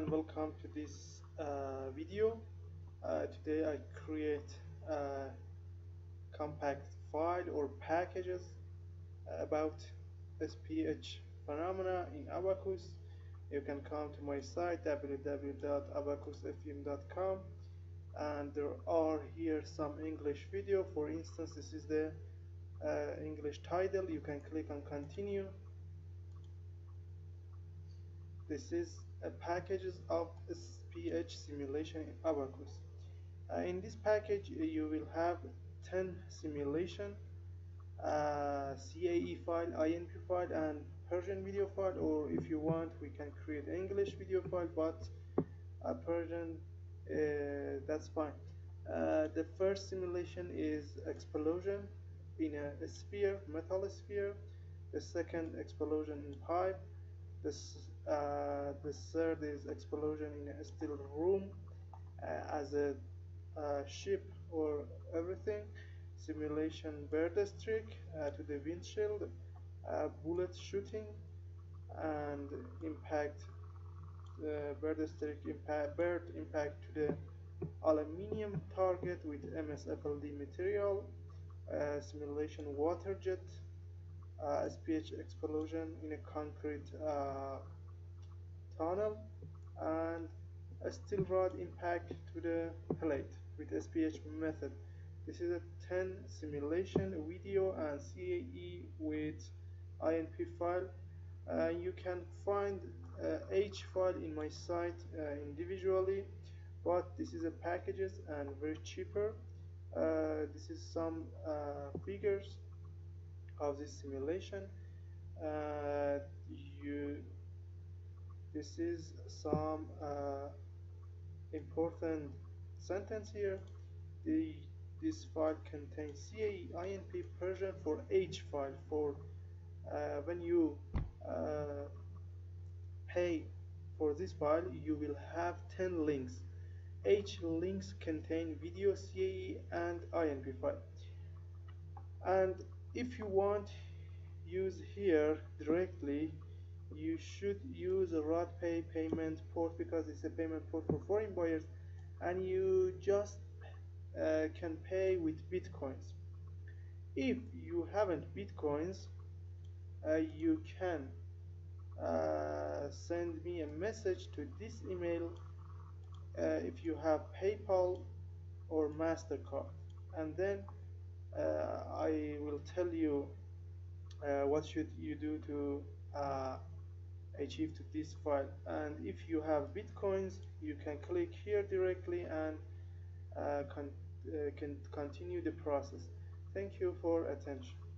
and welcome to this uh, video. Uh, today I create a compact file or packages about SPH phenomena in Abaqus. You can come to my site www.abaqusfem.com and there are here some English video. For instance, this is the uh, English title. You can click on continue this is packages of SPH simulation in Abaqus. Uh, in this package, uh, you will have 10 simulation, uh, CAE file, INP file, and Persian video file, or if you want, we can create English video file, but uh, Persian, uh, that's fine. Uh, the first simulation is explosion in a, a sphere, metal sphere. The second explosion in pipe. This uh, the third is explosion in a steel room uh, as a uh, ship or everything. Simulation streak uh, to the windshield uh, bullet shooting and impact the bird streak impact bird impact to the aluminium target with MSFLD material simulation water jet uh, SPH explosion in a concrete uh, and a steel rod impact to the plate with SPH method. This is a 10 simulation video and CAE with INP file. Uh, you can find uh, H file in my site uh, individually, but this is a packages and very cheaper. Uh, this is some uh, figures of this simulation. Uh, you this is some uh, important sentence here. The this file contains CAE INP Persian for H file for uh, when you uh, pay for this file you will have 10 links. H links contain video CAE and INP file. And if you want use here directly you should use a RodPay payment port because it's a payment port for foreign buyers and you just uh, can pay with bitcoins. If you haven't bitcoins uh, you can uh, send me a message to this email uh, if you have PayPal or MasterCard. And then uh, I will tell you uh, what should you do to to this file. And if you have bitcoins you can click here directly and uh, con uh, can continue the process. Thank you for attention